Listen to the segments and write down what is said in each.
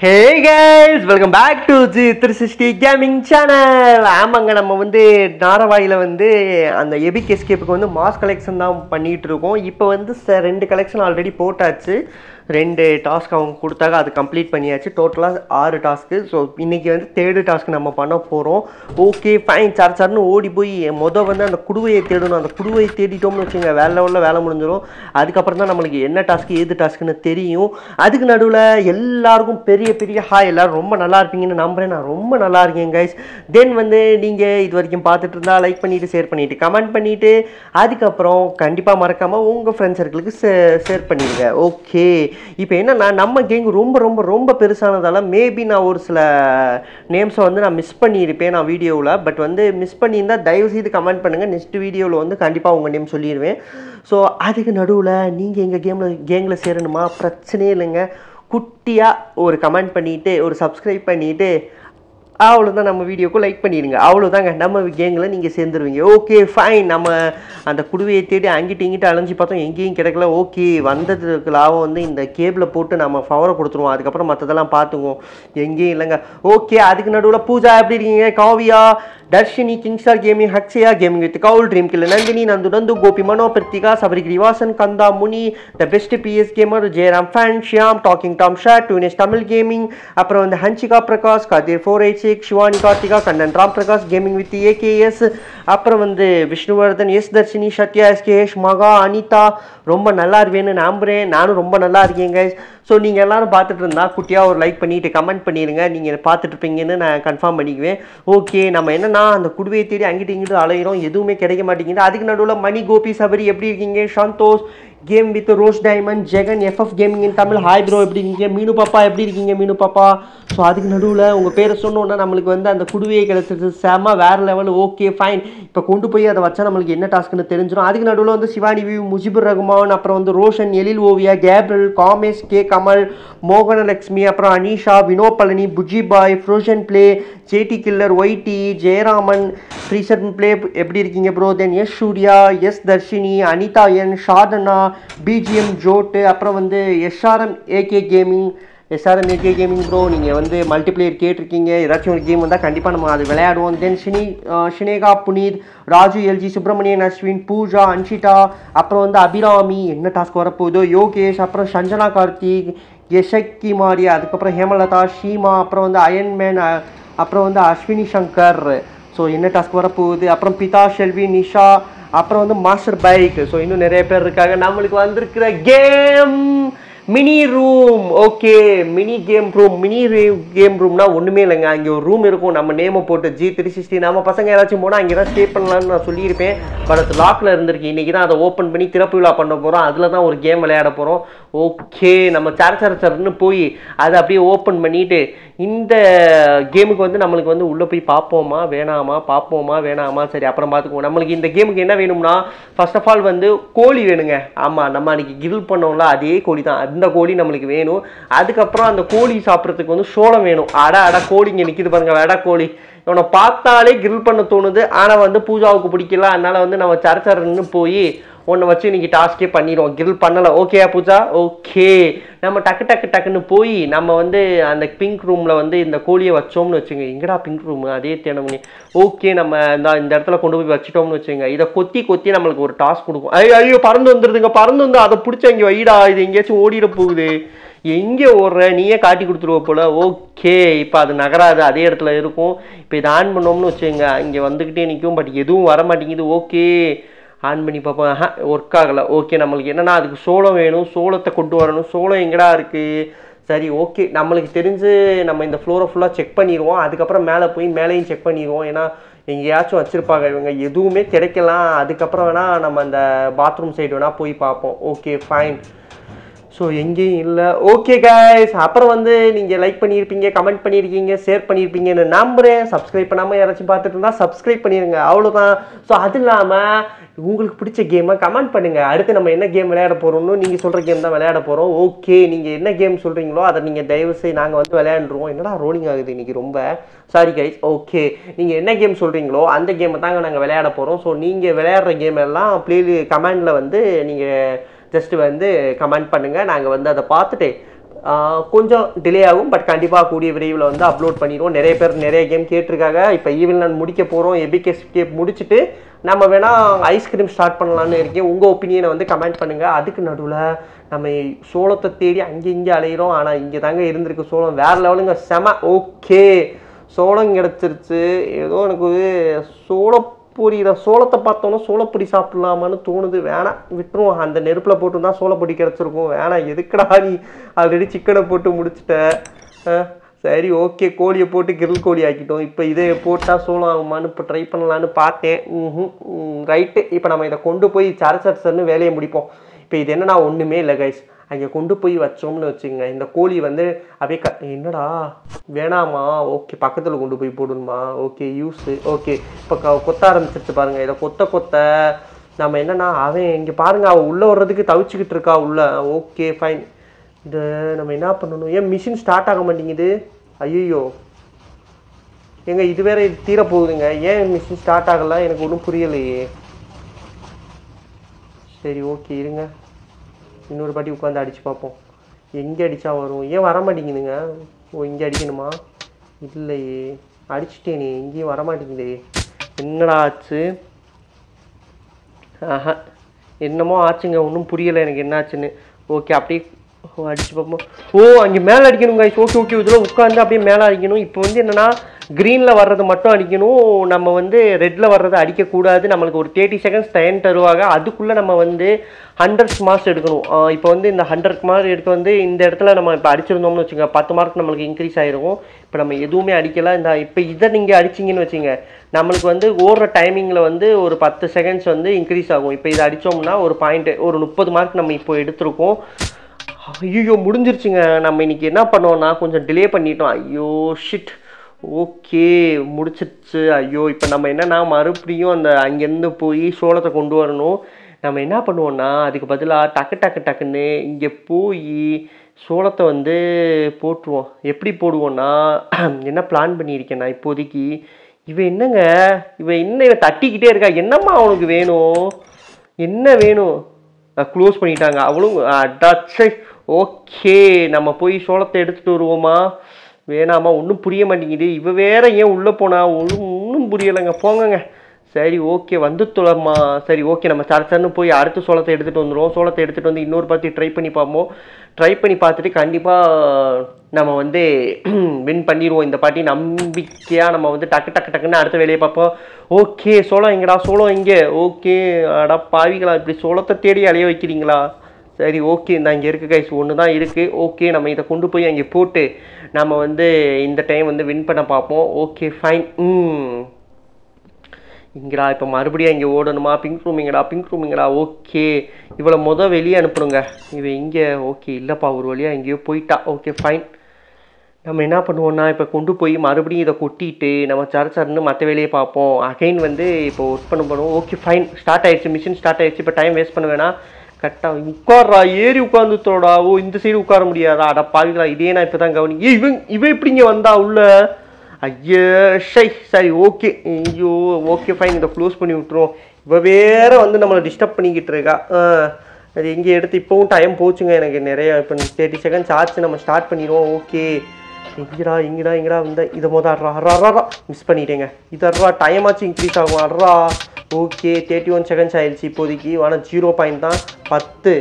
Hey guys welcome back to G three sixty gaming channel ஆமாங்க நம்ம வந்து நாரவாயில் வந்து அந்த எபிக் எஸ்கேப்புக்கு வந்து மாஸ் கலெக்ஷன் தான் பண்ணிகிட்டு இருக்கோம். இப்போ வந்து ச ரெண்டு கலெக்ஷன் ஆல்ரெடி போட்டாச்சு. ரெண்டு டாஸ்க் அவங்க கொடுத்தாங்க அது கம்ப்ளீட் பண்ணியாச்சு. டோட்டலாக ஆறு டாஸ்க்கு ஸோ இன்றைக்கி வந்து தேர்டு டாஸ்க் நம்ம பண்ண போகிறோம் ஓகே ஃபைன் சார் சார்னு ஓடி போய் மொதல் வந்து அந்த குடுவையை தேடணும். அந்த குடுவையை தேடிட்டோம்னு வச்சுங்க வேலை உள்ள வேலை முடிஞ்சிடும் அதுக்கப்புறம் தான் நம்மளுக்கு என்ன டாஸ்க்கு ஏது டாஸ்க்குன்னு தெரியும். அதுக்கு நடுவில் எல்லாருக்கும் பெரிய பெரிய ஹாய் எல்லோரும் ரொம்ப நல்லா இருப்பீங்கன்னு நம்புகிறேன் நான் ரொம்ப நல்லா இருக்கேன் கைஸ் தென் வந்து நீங்கள் இது வரைக்கும் பார்த்துட்டு இருந்தால் லைக் பண்ணிவிட்டு ஷேர் பண்ணிவிட்டு கமெண்ட் பண்ணிவிட்டு அதுக்கப்புறம் கண்டிப்பாக மறக்காமல் உங்கள் ஃப்ரெண்ட்ஸ் சர்க்கிளுக்கு ஷேர் பண்ணிடுங்க. ஓகே இப்போ என்னன்னா நம்ம கேங் ரொம்ப ரொம்ப ரொம்ப பெருசானதால மேபி நான் ஒரு சில நேம்ஸை வந்து நான் மிஸ் பண்ணியிருப்பேன் நான் வீடியோவில் பட் வந்து மிஸ் பண்ணியிருந்தால் தயவு செய்து கமெண்ட் பண்ணுங்கள் நெக்ஸ்ட் வீடியோவில் வந்து கண்டிப்பாக உங்கள் நேம் சொல்லிடுவேன் ஸோ அதுக்கு நடுவில் நீங்கள் எங்கள் கேமில் கேங்கில் சேரணுமா? பிரச்சனையே இல்லைங்க. குட்டியாக ஒரு கமெண்ட் பண்ணிவிட்டு ஒரு சப்ஸ்கிரைப் பண்ணிவிட்டு அவ்வளோதான் நம்ம வீடியோக்கு லைக் பண்ணிடுங்க. அவ்வளோதாங்க நம்ம கேங்கில் நீங்கள் சேர்ந்துருவீங்க. ஓகே ஃபைன் நம்ம அந்த குடுவையை தேடி அங்கிட்டு இங்கிட்டு அலைஞ்சு பார்த்தோம் எங்கேயும் கிடைக்கல. ஓகே வந்ததுக்கு லாபம் வந்து இந்த கேபிளை போட்டு நம்ம ஃபவரை கொடுத்துருவோம். அதுக்கப்புறம் மற்றதெல்லாம் பார்த்துக்குவோம். எங்கேயும் இல்லைங்க. ஓகே அதுக்கு நடுவில் பூஜா எப்படி இருக்கீங்க? காவியா தர்ஷினி கிங்ஸ்டார் கேமிங் ஹக்ஸியா gaming with Kaul dream kill Nandini Nandu Nandu Gopi Mano Prithika Sabari Girivasan Kandha Muni the best PS gamer Jayaram fan Shyam Talking Tom Shah டுனிஸ் தமிழ் கேமிங் அப்புறம் வந்து Hansika Prakash Kathir four eight Abhishek Shivani Karthika Kannan Ram Prakash gaming with AKS அப்புறம் வந்து Vishnuvardhan S Dharshini Sathya எஸ்கேஷ் மகா அனிதா ரொம்ப நல்லா இருவேன்னு நம்புறேன். நானும் ரொம்ப நல்லா இருக்கேங்க ஸோ நீங்கள் எல்லாரும் பார்த்துட்டு இருந்தால் குட்டியாக ஒரு லைக் பண்ணிட்டு கமெண்ட் பண்ணிடுங்க நீங்கள் பார்த்துட்டு இருப்பீங்கன்னு நான் கன்ஃபார்ம் பண்ணிக்குவேன். ஓகே நம்ம என்னென்னா அந்த குடுவையை தேடி அங்கிட்டு இங்கிட்டு அலையிறோம். எதுவுமே கிடைக்க மாட்டேங்குது. அதுக்கு நடுவில் மணி கோபி சபரி எப்படி இருக்கீங்க? Santhosh game with rose diamond Jagan FF gaming in Tamil hi bro எப்படி இருக்கீங்க? மீனு பாப்பா எப்படி இருக்கீங்க மீனு பாப்பா? ஸோ அதுக்கு நடுவில் உங்கள் பேரை சொன்னோன்னா நம்மளுக்கு வந்து அந்த குடுவையை கிடச்சிருச்சு. செம வேறு லெவல் ஓகே ஃபைன் இப்போ கொண்டு போய் அதை வச்சா நம்மளுக்கு என்ன டாஸ்க்குன்னு தெரிஞ்சிடும் அதுக்கு நடுவில் வந்து சிவானி வியூ முஜிபுர் ரகுமான் அப்புறம் வந்து ரோஷன் எழில் ஓவியா கேப்ரல் காமேஷ் கே கமல் மோகனலக்ஷ்மி அப்புறம் அனீஷா வினோ பழனி புஜி பாய் frozen play JD killer YT Jayaraman frozen play எப்படி இருக்கீங்க bro then S Surya S Dharshini Anitha N Sadhana BGM ஜோட்டு அப்புறம் வந்து SRM AK gaming SRM AK gaming bro நீங்கள் வந்து மல்டிப்ளேயர் கேட்டிருக்கீங்க. ஏதாச்சும் ஒரு கேம் வந்தால் கண்டிப்பாக நம்ம அது விளையாடுவோம். தென் ஷினி ஷினேகா புனீத் ராஜு எல்ஜி சுப்பிரமணியன் அஸ்வின் பூஜா அன்ஷிதா அப்புறம் வந்து அபிராமி என்ன டாஸ்க் வரப்போகுதோ? யோகேஷ் அப்புறம் சஞ்சனா கார்த்திக் யசக்கி மாரியா அதுக்கப்புறம் ஹேமலதா ஷீமா அப்புறம் வந்து அயன்மேன் அப்புறம் வந்து அஸ்வினி சங்கர் ஸோ என்ன டாஸ்க் வரப்போகுது? அப்புறம் பிதா ஷெல்வி நிஷா அப்புறம் வந்து மாஸ்டர் பைக். ஸோ இன்னும் நிறைய பேர் இருக்காங்க. நம்மளுக்கு வந்திருக்கிற game mini room. Okay mini game room. Mini game ரூம்னா ஒன்றுமே இல்லைங்க. அங்கே ஒரு ரூம் இருக்கும். நம்ம நேமை போட்டு ஜி த்ரீ சிக்ஸ்டி நம்ம பசங்க ஏதாச்சும் போனால் அங்கே தான் ஸ்டே பண்ணலாம்னு நான் சொல்லியிருப்பேன். பட் அது லாக்கில் இருந்திருக்கு. இன்றைக்கி தான் அதை ஓப்பன் பண்ணி திறப்பு விழா பண்ண போகிறோம் அதில் தான் ஒரு கேம் விளையாட போகிறோம் ஓகே நம்ம சர சர சரன்னு போய் அதை அப்படியே ஓப்பன் பண்ணிவிட்டு இந்த கேமுக்கு வந்து நம்மளுக்கு வந்து உள்ளே போய் பார்ப்போமா வேணாமா பார்ப்போமா வேணாமா? சரி அப்புறம் பார்த்துக்குவோம் நம்மளுக்கு இந்த கேமுக்கு என்ன வேணும்னா ஃபர்ஸ்ட் ஆஃப் ஆல் வந்து கோழி வேணுங்க. ஆமாம் நம்ம அன்றைக்கி கிரில் பண்ணோம்ல அதே கோழி தான் அந்த கோழி நம்மளுக்கு வேணும். அதுக்கப்புறம் அந்த கோழி சாப்பிட்றதுக்கு வந்து சோளம் வேணும். அட அட கோழி இங்கே நிற்கிது பாருங்கள் அட கோழி. இவனை பார்த்தாலே கிரில் பண்ண தோணுது. ஆனால் வந்து பூஜாவுக்கு பிடிக்கல. அதனால் வந்து நம்ம சரச்சரன்னு போய் ஒன்றை வச்சு இன்றைக்கி டாஸ்கே பண்ணிடுவோம் கிரில் பண்ணலை. ஓகேயா பூஜா? ஓகே நம்ம டக்கு டக்கு டக்குன்னு போய் நம்ம வந்து அந்த பிங்க் ரூமில் வந்து இந்த கோழியை வச்சோம்னு வச்சுங்க. எங்கடா பிங்க் ரூம் அதே தேடமணி ஓகே நம்ம இந்த இந்த இடத்துல கொண்டு போய் வச்சிட்டோம்னு வச்சுங்க. இதை கொத்தி கொத்தி நம்மளுக்கு ஒரு டாஸ்க் கொடுக்கும். ஐயோ ஐயோ பறந்து வந்துடுதுங்க பறந்து வந்து அதை பிடிச்ச இங்கே வைடா. இது எங்கேயாச்சும் ஓடிட போகுது. எங்கே ஓடுற? நீயே காட்டி கொடுத்துருவ போல. ஓகே இப்போ அது நகராது. அதே இடத்துல இருக்கும். இப்போ இதை ஆன் பண்ணோம்னு வச்சுங்க. இங்கே வந்துக்கிட்டே நிற்கும் பட் எதுவும் வர மாட்டேங்குது ஓகே ஆன் பண்ணி பார்ப்போம். ஆஹா ஒர்க் ஆகலை. ஓகே நம்மளுக்கு என்னென்னா அதுக்கு சோளம் வேணும் சோளத்தை கொண்டு வரணும். சோளம் எங்கடா இருக்குது சரி ஓகே நம்மளுக்கு தெரிஞ்சு நம்ம இந்த ஃப்ளோரை ஃபுல்லாக செக் பண்ணிடுவோம். அதுக்கப்புறம் மேலே போய் மேலேயும் செக் பண்ணிடுவோம். ஏன்னா எங்கேயாச்சும் வச்சுருப்பாங்க இவங்க. எதுவுமே கிடைக்கலாம். அதுக்கப்புறம் வேணால் நம்ம அந்த பாத்ரூம் சைடு வேணால் போய் பார்ப்போம். ஓகே ஃபைன் ஸோ எங்கேயும் இல்லை. Okay guys. அப்புறம் வந்து நீங்கள் லைக் பண்ணியிருப்பீங்க கமெண்ட் பண்ணியிருக்கீங்க ஷேர் பண்ணியிருப்பீங்கன்னு நம்புகிறேன் சப்ஸ்கிரைப் பண்ணாமல் யாராச்சும் பார்த்துட்டு இருந்தால் சப்ஸ்கிரைப் பண்ணிடுங்க அவ்வளோதான் ஸோ அது இல்லாமல் உங்களுக்கு பிடிச்ச கேமை கமெண்ட் பண்ணுங்கள் அடுத்து நம்ம என்ன கேம் விளையாட போகிறோம்னு நீங்கள் சொல்கிற கேம் தான் விளையாட போகிறோம் ஓகே நீங்கள் என்ன கேம் சொல்கிறீங்களோ அதை நீங்கள் தயவுசெய்து நாங்கள் வந்து விளையாண்டுருவோம். என்னடா ரோலிங் ஆகுது இன்றைக்கி ரொம்ப? சாரி கைஸ் ஓகே நீங்கள் என்ன கேம் சொல்கிறீங்களோ அந்த கேமை தாங்க நாங்கள் விளையாட போகிறோம் ஸோ நீங்கள் விளையாடுற கேம் எல்லாம் ப்ளே கமெண்டில் வந்து நீங்கள் ஜஸ்ட்டு வந்து கமெண்ட் பண்ணுங்கள் நாங்கள் வந்து அதை பார்த்துட்டு கொஞ்சம் டிலே ஆகும் பட் கண்டிப்பாக கூடிய விரைவில் வந்து அப்லோட் பண்ணிடுவோம். நிறைய பேர் நிறைய கேம் கேட்டிருக்காங்க. இப்போ ஈவில் நான் முடிக்க போகிறோம் எபிகே எஸ்கேப் முடிச்சுட்டு நம்ம வேணால் ஐஸ்கிரீம் ஸ்டார்ட் பண்ணலான்னு இருக்கேன். உங்கள் ஒப்பீனியனை வந்து கமெண்ட் பண்ணுங்கள் அதுக்கு நடுவில் நம்ம சோளத்தை தேடி அங்கே இங்கே அலையிறோம். ஆனால் இங்கே தாங்க இருந்திருக்கு சோளம். வேறு லெவலுங்க. செம ஓகே சோளம் கிடச்சிருச்சு. ஏதோ எனக்கு சோளம் சோளப்பொரியில சோளத்தை பார்த்தோன்னா சோளப்பொடி சாப்பிட்லாமான்னு தோணுது. வேணாம் விட்டுருவோம். அந்த நெருப்பில் போட்டு தான் சோளப்பொடி கிடச்சிருக்கும். வேணாம் எதுக்குடா நீ ஆல்ரெடி சிக்கனை போட்டு முடிச்சிட்ட? சரி ஓகே கோழியை போட்டு கிரில் கோழி ஆக்கிட்டோம். இப்போ இதை போட்டால் சோளம் ஆகுமான்னு இப்போ ட்ரை பண்ணலான்னு பார்த்தேன். ரைட்டு இப்போ நம்ம இதை கொண்டு போய் சரசரசன்னு வேலையை முடிப்போம். இப்போ இது என்னன்னா ஒன்றுமே இல்லை கைஸ் அங்கே கொண்டு போய் வச்சோம்னு வச்சுங்க. இந்த கோழி வந்து அப்படியே க என்னடா? வேணாமா? ஓகே பக்கத்தில் கொண்டு போய் போடணுமா ஓகே யூஸு ஓகே இப்போ க கொத்த ஆரம்பிச்சிருச்சு பாருங்கள் இதை கொத்த கொத்த நம்ம என்னன்னா அவன் இங்கே பாருங்கள் அவள் உள்ளே வர்றதுக்கு தவிச்சுக்கிட்டு இருக்கா உள்ள. ஓகே ஃபைன் இந்த நம்ம என்ன பண்ணணும்? ஏன் மிஷின் ஸ்டார்ட் ஆக மாட்டேங்குது? ஐயோ ஏங்க இது வேற இது தீர போகுதுங்க ஏன் மிஷின் ஸ்டார்ட் ஆகல? எனக்கு ஒன்றும் புரியலையே. சரி ஓகே இருங்க. இன்னொரு பாட்டி உட்காந்து அடித்து பார்ப்போம். எங்கே அடித்தா வரும்? ஏன் வர மாட்டேங்குதுங்க? ஓ இங்கே அடிக்கணுமா? இல்லையே. அடிச்சிட்டேனே. எங்கேயும் வர மாட்டேங்குதே. என்னடா ஆச்சு? ஆஹா. என்னமோ ஆச்சுங்க. ஒன்றும் புரியலை. எனக்கு என்ன ஆச்சுன்னு. ஓகே அப்படியே ஓ, அடிச்சு பார்ப்போம் ஓ அங்கே மேலே அடிக்கணும் கைஸ் ஓகே ஓகே. இதில் உட்காந்து அப்படியே மேலே அடிக்கணும். இப்போ வந்து என்னென்னா க்ரீனில் வர்றது மட்டும் அடிக்கணும். நம்ம வந்து ரெட்டில் வர்றதை அடிக்கக்கூடாது. நம்மளுக்கு ஒரு தேர்ட்டி செகண்ட்ஸ் டைம் தருவாங்க. அதுக்குள்ளே நம்ம வந்து ஹண்ட்ரட் மார்க்ஸ் எடுக்கணும். இப்போ வந்து இந்த ஹண்ட்ரட் மார்க் எடுக்க வந்து இந்த இடத்துல நம்ம இப்போ அடிச்சிருந்தோம்னு வச்சுங்க பத்து மார்க் நம்மளுக்கு இன்க்ரீஸ் ஆகிருக்கும் இப்போ நம்ம எதுவுமே அடிக்கல. இந்த இப்போ இதை நீங்கள் அடிச்சிங்கன்னு வச்சுங்க நம்மளுக்கு வந்து ஓடுற டைமிங்கில் வந்து ஒரு பத்து செகண்ட்ஸ் வந்து இன்க்ரீஸ் ஆகும். இப்போ இதை அடித்தோம்னா ஒரு பாயிண்ட் ஒரு முப்பது மார்க் நம்ம இப்போ எடுத்திருக்கோம். ஐயோ முடிஞ்சிருச்சுங்க. நம்ம இன்னைக்கு என்ன பண்ணோம்னா கொஞ்சம் டிலே பண்ணிட்டோம். ஐயோ ஷிட் ஓகே முடிச்சிருச்சு. ஐயோ இப்போ நம்ம என்னென்னா மறுபடியும் அந்த அங்கேருந்து போய் சோளத்தை கொண்டு வரணும். நம்ம என்ன பண்ணுவோம்னா அதுக்கு பதிலாக டக்கு டக்கு டக்குன்னு இங்கே போய் சோளத்தை வந்து போட்டுருவோம். எப்படி போடுவோம்னா என்ன பிளான் பண்ணியிருக்கேன் நான் இப்போதைக்கு? இவன் என்னங்க? இவன் என்ன இவன் தட்டிக்கிட்டே இருக்கா. என்னம்மா அவனுக்கு வேணும்? என்ன வேணும்? க்ளோஸ் பண்ணிட்டாங்க. அவளும் டச்சை ஓகே நம்ம போய் சோளத்தை எடுத்துகிட்டு வருவோமா? வேணாமா? ஒன்றும் புரிய மாட்டேங்குது. இவ வேற ஏன் உள்ளே போனா? ஒன்றும் ஒன்றும் புரியலைங்க. போங்கங்க. சரி ஓகே வந்து துளமா சரி ஓகே நம்ம சரச்சரன்னு போய் அடுத்த சோளத்தை எடுத்துகிட்டு வந்துடுவோம் சோளத்தை எடுத்துகிட்டு வந்து இன்னொரு பார்த்து ட்ரை பண்ணி பார்ப்போம். ட்ரை பண்ணி பார்த்துட்டு கண்டிப்பாக நம்ம வந்து வின் பண்ணிடுவோம் இந்த பாட்டி நம்பிக்கையாக நம்ம வந்து டக்கு டக்கு டக்குன்னு அடுத்த வேலையை பார்ப்போம். ஓகே சோளம் எங்கடா? சோளம் இங்கே ஓகே அடா பாவிகளா இப்படி சோளத்தை தேடி அலைய வைக்கிறீங்களா? சரி ஓகே இந்த இங்கே இருக்குது கைஸ் ஒன்று தான் இருக்குது ஓகே நம்ம இதை கொண்டு போய் அங்கே போட்டு நம்ம வந்து இந்த டைம் வந்து வின் பண்ண பார்ப்போம். ஓகே ஃபைன் ம். இங்கடா இப்போ மறுபடியும் இங்கே ஓடணுமா? பிங்க் ரூம் இங்கடா பிங்க் ரூம் இங்கடா. ஓகே இவ்வளோ மொதல் வெளியே அனுப்பணுங்க இவன் இங்கே ஓகே இல்லைப்பா ஒரு வழியாக எங்கேயோ போயிட்டா. ஓகே ஃபைன் நம்ம என்ன பண்ணுவோம்னா இப்போ கொண்டு போய் மறுபடியும் இதை கொட்டிட்டு நம்ம சர மற்ற வேலையை பார்ப்போம். அகைன் வந்து இப்போ ஒர்க் பண்ண போகிறோம் ஓகே ஃபைன் ஸ்டார்ட் ஆயிடுச்சு மிஷின் ஸ்டார்ட் ஆயிடுச்சு. இப்போ டைம் வேஸ்ட் பண்ண வேணாம். கரெக்டாக உட்கார்றா ஏறி உட்காந்துட்டோடா ஓ இந்த சைடு உட்கார முடியாதா? அட பாவிங்களா இதே நான் இப்போ தான் கவனி ஏ இவன் இவன் இப்படிங்க இங்கே வந்தா உள்ள? ஐயோ ஷை சரி ஓகே. ஐயோ ஓகே ஃபைன் இதை க்ளோஸ் பண்ணி விட்டுருவோம். இப்போ வேறு வந்து நம்மளை டிஸ்டர்ப் பண்ணிக்கிட்டு இருக்கா. அது எங்கே எடுத்து இப்போவும் டைம் போச்சுங்க. எனக்கு நிறைய இப்போ தேர்ட்டி செகண்ட்ஸ் ஆச்சு. நம்ம ஸ்டார்ட் பண்ணிடுவோம். ஓகே. எங்கடா எங்கடா இங்கடா இந்த இதை மொதல் அட்ரா அட்ரா அட்ரா மிஸ் பண்ணிட்டேங்க. இது அட்ரா டைம் ஆச்சு இன்க்ரீஸ் ஆகும். அட்ரா ஓகே தேர்ட்டி ஒன் செகண்ட்ஸ் ஆயிடுச்சு இப்போதைக்கு. ஆனால் ஜீரோ பாயிண்ட் தான். பத்து.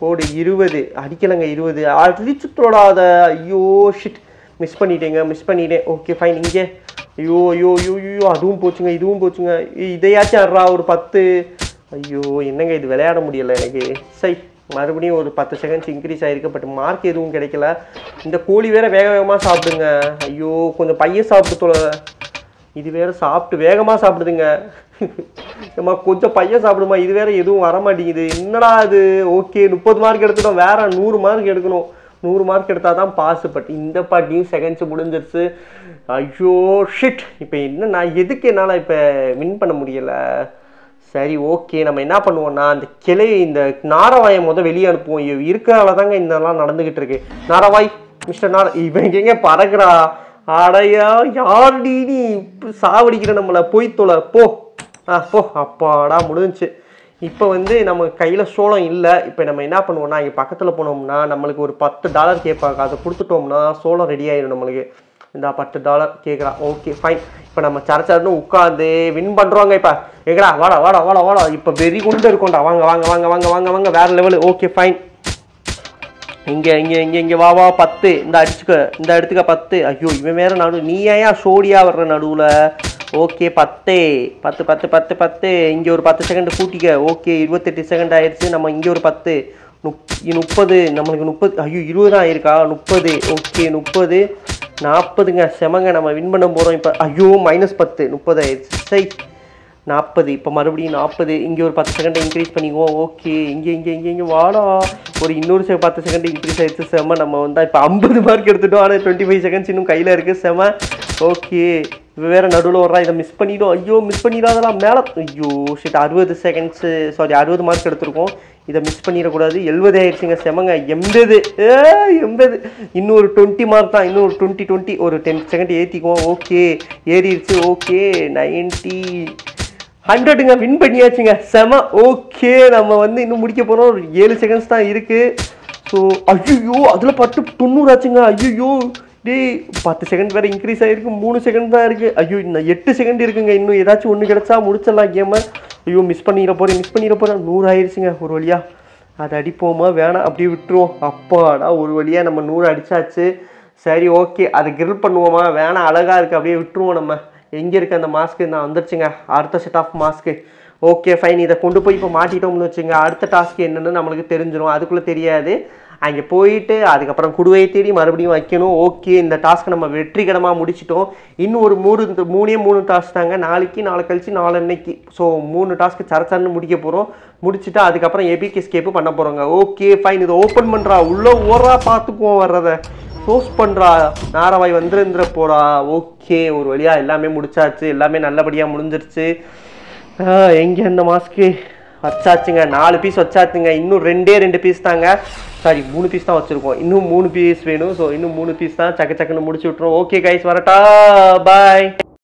போடு இருபது. அடிக்கலைங்க இருபது. அடிச்சு தொடாத. ஐயோ ஷிட் மிஸ் பண்ணிட்டேங்க மிஸ் பண்ணிட்டேன். ஓகே ஃபைன் இங்கே. ஐயோ ஐயோ ஐயோ ஐயோ அதுவும் போச்சுங்க இதுவும் போச்சுங்க. இதையாச்சும் அட்ரா ஒரு பத்து. ஐயோ என்னங்க இது? விளையாட முடியல எனக்கு. சரி மறுபடியும் ஒரு பத்து செகண்ட்ஸ் இன்க்ரீஸ் ஆகிருக்கு பட் மார்க் எதுவும் கிடைக்கல. இந்த கோழி வேற வேக வேகமாக சாப்பிடுங்க ஐயோ கொஞ்சம் பையன் சாப்பிட்டு தொலை. இது வேற சாப்பிட்டு வேகமாக சாப்பிடுதுங்க. ஏம்மா கொஞ்சம் பையன் சாப்பிடுமா? இது வேற எதுவும் வர மாட்டேங்குது என்னடா அது ஓகே முப்பது மார்க் எடுத்துட்டோம். வேற நூறு மார்க் எடுக்கணும். நூறு மார்க் எடுத்தால் தான் பாஸ் பட் இந்த பாட்டியும் செகண்ட்ஸ் முடிஞ்சிருச்சு. ஐயோ ஷிட் இப்போ என்ன நான் எதுக்கு என்னால் இப்போ வின் பண்ண முடியலை? சரி ஓகே நம்ம என்ன பண்ணுவோம்னா அந்த கிளை இந்த நாரவாயை மொதல் வெளியே அனுப்புவோம். இவ தாங்க இதெல்லாம் நடந்துக்கிட்டு இருக்கு. நாரவாய் மிஸ்டர் நார இவன் எங்கேங்க பறக்குறா? அடையா யாருடி நீ? சாவடிக்கிற நம்மளை பொய் தொலை. போ. ஆ போ. அப்பாடா முடிஞ்சுச்சு. இப்போ வந்து நம்ம கையில் சோளம் இல்லை இப்போ நம்ம என்ன பண்ணுவோம்னா இங்கே பக்கத்தில் போனோம்னா நம்மளுக்கு ஒரு பத்து டாலர் கேட்பாங்க. அதை கொடுத்துட்டோம்னா சோளம் ரெடி ஆயிடும் நம்மளுக்கு. இந்த பத்து டாலர் கேட்குறா ஓகே ஃபைன் இப்போ நம்ம சரச்சரன்னு உட்காந்து வின் பண்ணுறோங்க இப்போ கேட்குறா வாடா வாடா வாடா வாடா. இப்போ வெறி கொண்டு இருக்கோம்டா. வாங்க வாங்க வாங்க வாங்க வாங்க வாங்க. வேறு லெவலு ஓகே ஃபைன் இங்கே இங்கே இங்கே இங்கே வா வா பத்து. இந்த அடிச்சுக்க. இந்த எடுத்துக்க பத்து. ஐயோ இவன் வேறு நடு நீ ஏன் சோடியா வர்ற நடுவில்? ஓகே பத்து. பத்து பத்து பத்து பத்து. இங்கே ஒரு பத்து செகண்ட் கூட்டிக்க. ஓகே இருபத்தெட்டு செகண்ட் ஆயிடுச்சு. நம்ம இங்கே ஒரு பத்து. முப் முப்பது. நம்மளுக்கு முப்பது ஐயோ இருபது ஆயிருக்கா? முப்பது. ஓகே முப்பது. நாற்பதுங்க செமங்க. நம்ம வின் பண்ண போகிறோம் இப்போ. ஐயோ மைனஸ் பத்து. முப்பது ஆயிடுச்சு. சரி நாற்பது இப்போ மறுபடியும் நாற்பது இங்கே ஒரு பத்து செகண்ட் இன்க்ரீஸ் பண்ணிக்குவோம். ஓகே. இங்கே இங்கே இங்கே இங்கே வாடா. ஒரு இன்னொரு செ பத்து செகண்ட் இன்க்ரீஸ் ஆகிடுச்சு செம. நம்ம வந்தால் இப்போ ஐம்பது மார்க் எடுத்துட்டோம். ஆனால் டுவெண்ட்டி ஃபைவ் செகண்ட்ஸ் இன்னும் கையில் இருக்குது செம. ஓகே. வேறு நடுவில் வர்றா இதை மிஸ் பண்ணிடும் ஐயோ மிஸ் பண்ணிடாதெல்லாம் மேலே ஐயோ ஷிட் அறுபது செகண்ட்ஸு சாரி அறுபது மார்க் எடுத்திருக்கோம். இதை மிஸ் பண்ணிடக்கூடாது. எழுபது ஆயிடுச்சுங்க செமங்க. எண்பது ஏ எண்பது. இன்னும் ஒரு டுவெண்ட்டி மார்க் தான். இன்னும் ஒரு டுவெண்ட்டி டுவெண்ட்டி ஒரு டென் செகண்ட் ஏற்றிக்குவோம் ஓகே ஏறிடுச்சு. ஓகே நைன்ட்டி ஹண்ட்ரடுங்க வின் பண்ணியாச்சுங்க. செம. ஓகே நம்ம வந்து இன்னும் முடிக்க போகிறோம் ஒரு ஏழு செகண்ட்ஸ் தான் இருக்குது ஸோ ஐயோ அதில் பட்டு தொண்ணூறாச்சுங்க ஐயோ டேய் பத்து செகண்ட் வேறு இன்க்ரீஸ் ஆகிருக்கு மூணு செகண்ட் தான் இருக்குது ஐயோ இன்னும் எட்டு செகண்ட் இருக்குங்க. இன்னும் ஏதாச்சும் ஒன்று கிடச்சா முடிச்சிடலாம் கேமை ஐயோ மிஸ் பண்ணிட போகிறேன் மிஸ் பண்ணிட போகிறேன் நூறு ஆயிடுச்சுங்க ஒரு வழியாக அதை அடிப்போமா வேணாம் அப்படியே விட்டுருவோம். அப்பாடா ஒரு வழியாக நம்ம நூறு அடித்தாச்சு சரி ஓகே அதை கிரில் பண்ணுவோமா? வேணாம் அழகாக இருக்குது அப்படியே விட்டுருவோம் நம்ம. எங்கே இருக்குது அந்த மாஸ்க்கு நான் வந்துருச்சுங்க. அடுத்த set of mask okay fine இதை கொண்டு போய் இப்போ மாட்டிட்டோம்னு வச்சுங்க. அடுத்த டாஸ்க் என்னென்னு நம்மளுக்கு தெரிஞ்சிடும் அதுக்குள்ளே தெரியாது. அங்கே போயிட்டு அதுக்கப்புறம் குடுவையை தேடி மறுபடியும் வைக்கணும். ஓகே இந்த டாஸ்க்கை நம்ம வெற்றிகரமாக முடிச்சிட்டோம். இன்னும் ஒரு மூணு இந்த மூணே மூணு டாஸ்க் தாங்க. நாளைக்கு நாளை கழிச்சு நாளன்னைக்கு ஸோ மூணு டாஸ்க்கு சரச்சரன்னு முடிக்க போகிறோம் முடிச்சுட்டு அதுக்கப்புறம் ஏபிகே ஸ்கேப்பு பண்ண போகிறோங்க ஓகே ஃபைன் இதை ஓப்பன் பண்ணுறா உள்ளே ஓரா பார்த்துக்குவோம் வர்றதை. க்ளோஸ் பண்ணுறா நாரவாய் வந்துருந்துற போகிறா ஓகே ஒரு வழியாக எல்லாமே முடிச்சாச்சு. எல்லாமே நல்லபடியாக முடிஞ்சிருச்சு. எங்கே இந்த மாஸ்க்கு வச்சாச்சுங்க. நாலு பீஸ் வச்சாச்சுங்க. இன்னும் ரெண்டே ரெண்டு பீஸ் தாங்க. சாரி மூணு பீஸ் தான் வச்சுருக்கோம். இன்னும் மூணு பீஸ் வேணும். ஸோ இன்னும் மூணு பீஸ் தான் சக்க சக்குன்னு முடிச்சு விட்ருவோம் ஓகே கைஸ் வரட்டா. பாய்